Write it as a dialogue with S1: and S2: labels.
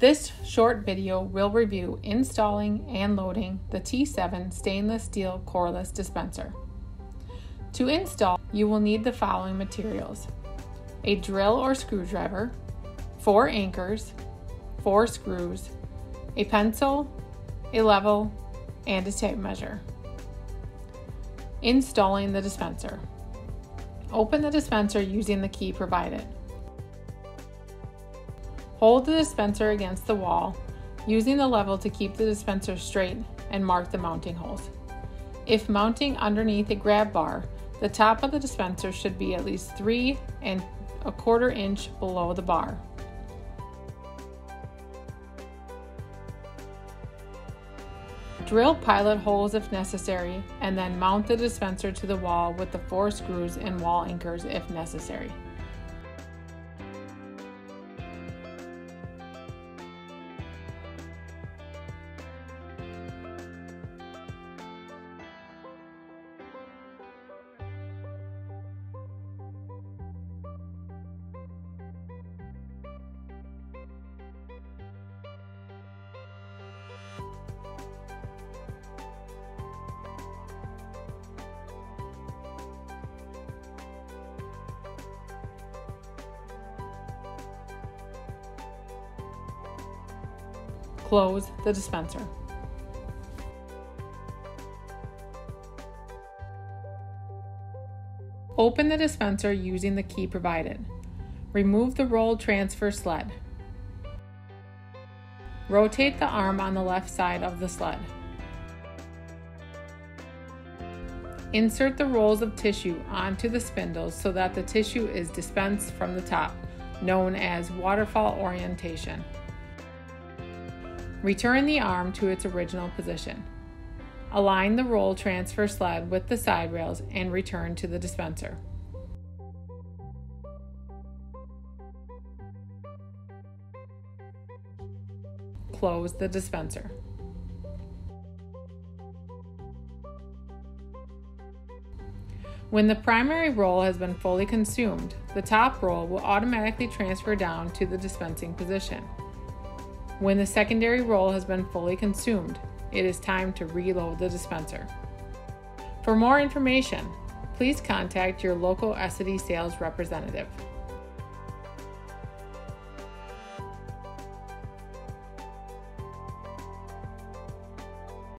S1: This short video will review installing and loading the T7 stainless steel coreless dispenser. To install, you will need the following materials a drill or screwdriver, four anchors, four screws, a pencil, a level, and a tape measure. Installing the dispenser. Open the dispenser using the key provided. Hold the dispenser against the wall, using the level to keep the dispenser straight and mark the mounting holes. If mounting underneath a grab bar, the top of the dispenser should be at least 3 and a quarter inch below the bar. Drill pilot holes if necessary, and then mount the dispenser to the wall with the four screws and wall anchors if necessary. Close the dispenser. Open the dispenser using the key provided. Remove the roll transfer sled. Rotate the arm on the left side of the sled. Insert the rolls of tissue onto the spindles so that the tissue is dispensed from the top, known as waterfall orientation. Return the arm to its original position. Align the roll transfer sled with the side rails and return to the dispenser. Close the dispenser. When the primary roll has been fully consumed, the top roll will automatically transfer down to the dispensing position. When the secondary roll has been fully consumed, it is time to reload the dispenser. For more information, please contact your local Essity sales representative.